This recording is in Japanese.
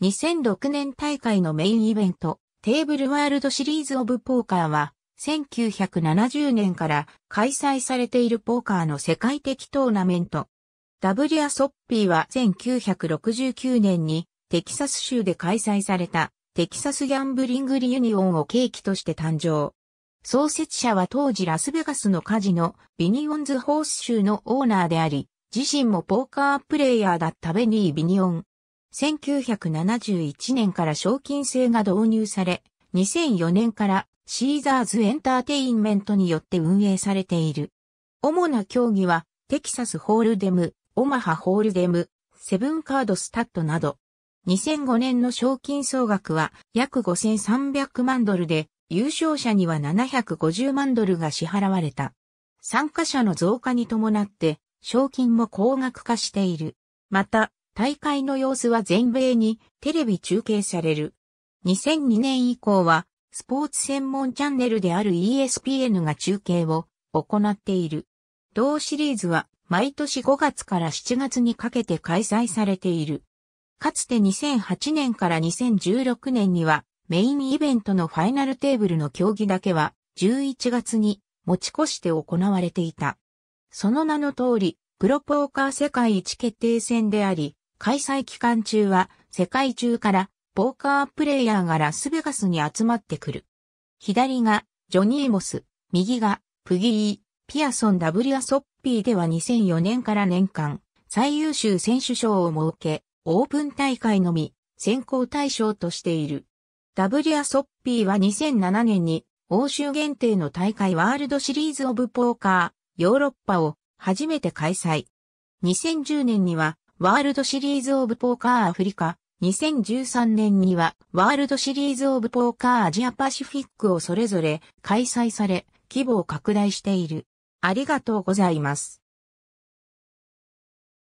2006年大会のメインイベント、テーブルワールドシリーズオブポーカーは、1970年から開催されているポーカーの世界的トーナメント。 WSOP は1969年にテキサス州で開催されたテキサスギャンブリングリユニオンを契機として誕生。創設者は当時ラスベガスのカジノビニオンズホースシューのオーナーであり、自身もポーカープレイヤーだったベニー・ビニオン。1971年から賞金制が導入され、2004年からシーザーズエンターテインメントによって運営されている。主な競技は、テキサスホールデム、オマハホールデム、セブンカードスタッドなど。2005年の賞金総額は約5300万ドルで、優勝者には750万ドルが支払われた。参加者の増加に伴って、賞金も高額化している。また、大会の様子は全米にテレビ中継される。2002年以降は、スポーツ専門チャンネルである ESPN が中継を行っている。同シリーズは毎年5月から7月にかけて開催されている。かつて2008年から2016年にはメインイベントのファイナルテーブルの競技だけは11月に持ち越して行われていた。その名の通り、プロポーカー世界一決定戦であり、開催期間中は世界中からポーカープレイヤーがラスベガスに集まってくる。左がジョニー・モス、右がプギー、ピアソン・ダブリア・ソッピーでは2004年から年間最優秀選手賞を設け、オープン大会のみ選考対象としている。ダブリア・ソッピーは2007年に欧州限定の大会ワールドシリーズ・オブ・ポーカーヨーロッパを初めて開催。2010年にはワールドシリーズオブポーカーアフリカ、2013年にはワールドシリーズオブポーカーアジアパシフィックをそれぞれ開催され、規模を拡大している。ありがとうございます。